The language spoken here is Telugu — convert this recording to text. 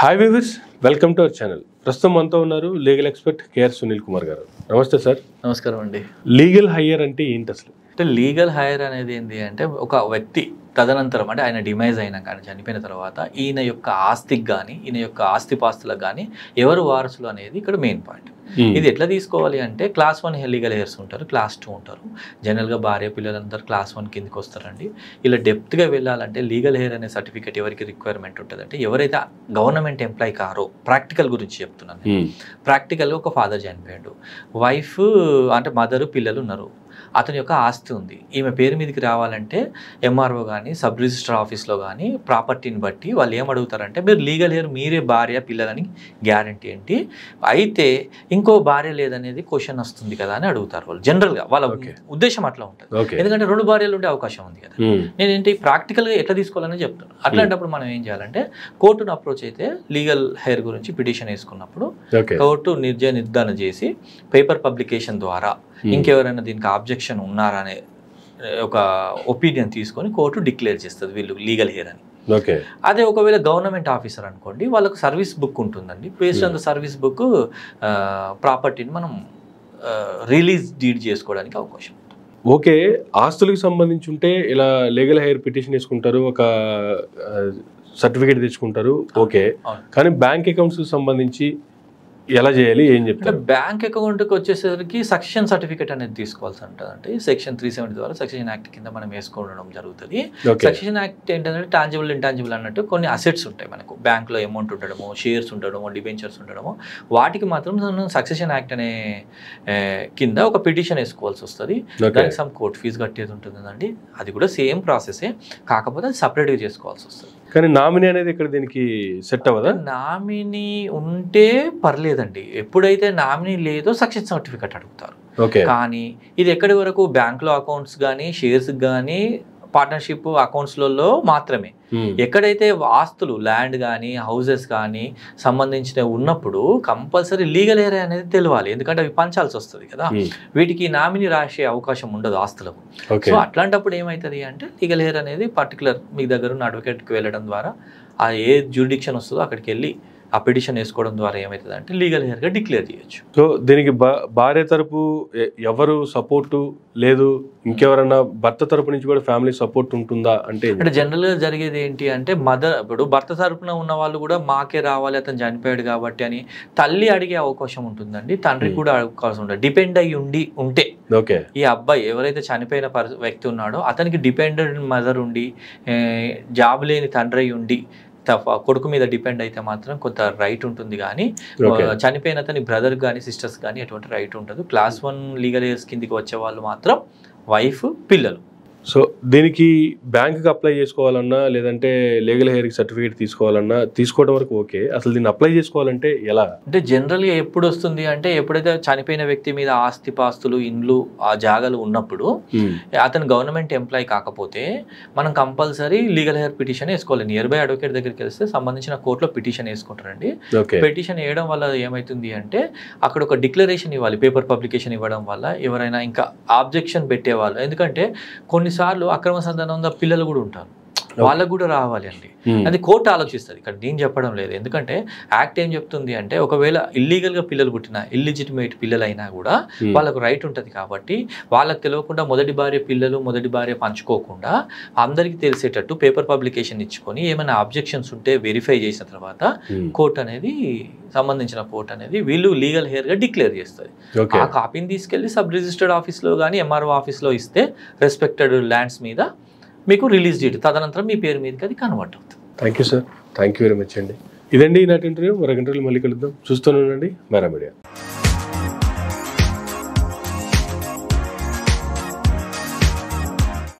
Hi viewers welcome to our channel ప్రస్తుతం మనతో ఉన్నారు legal expert K R Sunil Kumar గారు. నమస్తే సార్ నమస్కారం అండి. లీగల్ హయ్యర్ అంటే ఏంటి అసలు? అంటే లీగల్ హైర్ అనేది ఏంటి అంటే ఒక వ్యక్తి తదనంతరం అంటే ఆయన డిమైజ్ అయినాక ఆయన చనిపోయిన తర్వాత ఈయన యొక్క ఆస్తికి కానీ ఈయన యొక్క ఆస్తిపాస్తులకు కానీ ఎవరు వారసులు అనేది ఇక్కడ మెయిన్ పాయింట్ ఇది ఎట్లా తీసుకోవాలి అంటే క్లాస్ వన్ లీగల్ హెయిర్స్ ఉంటారు క్లాస్ టూ ఉంటారు. జనరల్గా భార్య పిల్లలందరూ క్లాస్ వన్ కిందకి వస్తారండి. ఇలా డెప్త్గా వెళ్ళాలంటే లీగల్ హెయిర్ అనే సర్టిఫికేట్ ఎవరికి రిక్వైర్మెంట్ ఉంటుంది అంటే ఎవరైతే గవర్నమెంట్ ఎంప్లాయ్ కారో ప్రాక్టికల్ గురించి చెప్తున్నాను. ప్రాక్టికల్గా ఒక ఫాదర్ చనిపోయాడు. వైఫ్ అంటే మదరు పిల్లలు ఉన్నారు. అతని యొక్క ఆస్తి ఉంది. ఈమె పేరు మీదకి రావాలంటే ఎంఆర్ఓ కానీ సబ్ రిజిస్టర్ ఆఫీస్లో కానీ ప్రాపర్టీని బట్టి వాళ్ళు ఏం అడుగుతారంటే మీరు లీగల్ హెయిర్ మీరే భార్య పిల్లలని గ్యారంటీ ఏంటి? అయితే ఇంకో భార్య లేదనేది క్వశ్చన్ వస్తుంది కదా అని అడుగుతారు వాళ్ళు. జనరల్గా వాళ్ళ. ఉద్దేశం అట్లా ఉంటుంది. ఎందుకంటే రెండు భార్యలు ఉండే అవకాశం ఉంది కదా. నేనేంటి ప్రాక్టికల్గా ఎట్లా తీసుకోవాలని చెప్తాను. అట్లాంటప్పుడు మనం ఏం చేయాలంటే కోర్టును అప్రోచ్ అయితే లీగల్ హెయిర్ గురించి పిటిషన్ వేసుకున్నప్పుడు కోర్టు నిర్జయ నిర్ధారణ చేసి పేపర్ పబ్లికేషన్ ద్వారా. ఇంకెవరైనా దీనికి ఆబ్జెక్షన్ ఉన్నారా అనే ఒక ఒపీనియన్ తీసుకొని కోర్టు డిక్లేర్ చేస్తుంది వీళ్ళు లీగల్ హెయిర్ అని. ఓకే. అదే ఒకవేళ గవర్నమెంట్ ఆఫీసర్ అనుకోండి వాళ్ళకు సర్వీస్ బుక్ ఉంటుందండి. Based on the service book ప్రాపర్టీని మనం రిలీజ్ డీడ్ చేసుకోవడానికి అవకాశం ఓకే. ఆస్తులకు సంబంధించి ఉంటే ఇలా లీగల్ హైయర్ పిటిషన్ వేసుకుంటారు ఒక సర్టిఫికేట్ తెచ్చుకుంటారు ఓకే. కానీ బ్యాంక్ అకౌంట్స్ సంబంధించి ఎలా చేయాలి ఏం చెప్తారు? బ్యాంక్ అకౌంట్కి వచ్చేసరికి సక్షన్ సర్టిఫికేట్ అనేది తీసుకోవాల్సి ఉంటుంది అంటే సెక్షన్ త్రీ సెవెంటీ ద్వారా సక్షన్ యాక్ట్ కింద మనం వేసుకోవడం జరుగుతుంది. ఓకే. సక్సెషన్ యాక్ట్ ఏంటంటే టాంజిబుల్ ఇంటాంజిబుల్ అన్నట్టు కొన్ని అసెట్స్ ఉంటాయి మనకు. బ్యాంక్లో అమౌంట్ ఉండడము షేర్స్ ఉండడము డిబెంచర్స్ ఉండడము వాటికి మాత్రం మనం సక్సెషన్ యాక్ట్ అనే కింద ఒక పిటిషన్ వేసుకోవాల్సి వస్తుంది. దానికి సమ్ కోర్ట్ ఫీజు కట్టేది ఉంటుందండి. అది కూడా సేమ్ ప్రాసెసే. కాకపోతే అది సపరేట్గా చేసుకోవాల్సి వస్తుంది. కానీ నామినీ అనేది ఇక్కడ దీనికి సెట్ అవ్వదా? నామినీ ఉంటే పర్లేదండి. ఎప్పుడైతే నామినీ లేదో సక్సెస్ సర్టిఫికెట్ అడుగుతారు. ఓకే. కానీ ఇది ఎక్కడి వరకు? బ్యాంక్లో అకౌంట్స్ కానీ షేర్స్ కానీ పార్ట్నర్షిప్ అకౌంట్స్లలో మాత్రమే. ఎక్కడైతే ఆస్తులు ల్యాండ్ కానీ హౌసెస్ కానీ సంబంధించిన ఉన్నప్పుడు కంపల్సరీ లీగల్ ఏరియా అనేది తెలియాలి ఎందుకంటే అవి పంచాల్సి వస్తుంది కదా. వీటికి నామినీ రాసే అవకాశం ఉండదు ఆస్తులకు. సో అట్లాంటప్పుడు ఏమవుతుంది అంటే లీగల్ హెయిర్ అనేది పర్టికులర్ మీ దగ్గర ఉన్న అడ్వకేట్కి వెళ్ళడం ద్వారా ఆ ఏ జ్యూరిడిక్షన్ వస్తుందో అక్కడికి వెళ్ళి ఆ పిటిషన్ వేసుకోవడం ద్వారా ఏమవుతుంది అంటే లీగల్ హెయిర్గా డిక్లేర్ చేయొచ్చు సో దీనికి భార్య తరపు ఎవరు సపోర్టు లేదు ఇంకెవరన్నా భర్త తరపు నుంచి కూడా ఫ్యామిలీ సపోర్ట్ ఉంటుందా అంటే? అంటే జనరల్గా జరిగేది ఏంటి అంటే మదర్ ఇప్పుడు భర్త తరపున ఉన్న వాళ్ళు కూడా మాకే రావాలి అతను చనిపోయాడు కాబట్టి అని తల్లి అడిగే అవకాశం ఉంటుందండి Hmm. కూడా అవకాశం ఉంటుంది డిపెండ్ అయ్యి ఉండి ఉంటే ఓకే ఈ అబ్బాయి ఎవరైతే చనిపోయిన వ్యక్తి ఉన్నాడో అతనికి డిపెండెంట్ మదర్ ఉండి జాబ్ లేని తండ్రి ఉండి కొడుకు మీద డిపెండ్ అయితే మాత్రం కొంత రైట్ ఉంటుంది కానీ చనిపోయిన అతని బ్రదర్ కానీ సిస్టర్స్ కానీ ఎటువంటి రైట్ ఉండదు. క్లాస్ వన్ లీగల్ ఇయర్స్ కిందికి వచ్చే వాళ్ళు మాత్రం వైఫ్ పిల్లలు. సో దీనికి బ్యాంక్కి అప్లై చేసుకోవాలన్నా లేదంటే లీగల్ హెయిర్ సర్టిఫికేట్ తీసుకోవాలన్నా తీసుకోవడం వరకు ఓకే. అసలు దీన్ని అప్లై చేసుకోవాలంటే ఎలా? అంటే జనరల్గా ఎప్పుడు వస్తుంది అంటే ఎప్పుడైతే చనిపోయిన వ్యక్తి మీద ఆస్తి పాస్తులు ఇండ్లు ఆ జాగాలు ఉన్నప్పుడు. అతను గవర్నమెంట్ ఎంప్లాయ్ కాకపోతే మనం కంపల్సరీ లీగల్ హెయిర్ పిటిషన్ వేసుకోవాలి. నియర్ బై అడ్వకేట్ దగ్గరికి వెళ్తే సంబంధించిన కోర్టులో పిటిషన్ వేసుకుంటారండి. పిటిషన్ వేయడం వల్ల ఏమవుతుంది అంటే అక్కడ ఒక డిక్లరేషన్ ఇవ్వాలి. పేపర్ పబ్లికేషన్ ఇవ్వడం వల్ల ఎవరైనా ఇంకా ఆబ్జెక్షన్ పెట్టేవాళ్ళు. ఎందుకంటే కొన్నిసార్లు అక్రమ సంధానం పిల్లలు కూడా ఉంటారు. వాళ్ళకు కూడా రావాలి అండి మ్మ్. అది కోర్టు ఆలోచిస్తుంది ఇక్కడ నేను చెప్పడం లేదు ఎందుకంటే యాక్ట్ ఏం చెప్తుంది అంటే ఒకవేళ ఇల్లీగల్గా పిల్లలు పుట్టిన ఇల్లిజిటిమేట్ పిల్లలైనా కూడా మ్మ్. వాళ్ళకు రైట్ ఉంటుంది కాబట్టి వాళ్ళకి తెలియకుండా మొదటి భార్య పిల్లలు మొదటి భార్య పంచుకోకుండా అందరికీ తెలిసేటట్టు పేపర్ పబ్లికేషన్ ఇచ్చుకొని ఏమైనా అబ్జెక్షన్స్ ఉంటే వెరిఫై చేసిన తర్వాత మ్మ్. కోర్ట్ అనేది సంబంధించిన కోర్ట్ అనేది వీళ్ళు లీగల్ హెయిర్గా డిక్లేర్ చేస్తుంది ఆ కాపీని తీసుకెళ్ళి సబ్ రిజిస్టర్డ్ ఆఫీస్లో కానీ ఎంఆర్ఓ ఆఫీస్లో ఇస్తే రెస్పెక్టెడ్ ల్యాండ్స్ మీద మీకు రిలీజ్ చేయడం తదనంతరం మీ పేరు మీదకి అది కన్వర్ట్ అవుతుంది. Thank you sir thank you very much అండి. ఇదండి ఈనాటి ఇంటర్వ్యూ మరొక ఇంటర్వ్యూ మళ్ళీ కలుద్దాం. చూస్తూనే ఉండండి. మేరా మీడియా.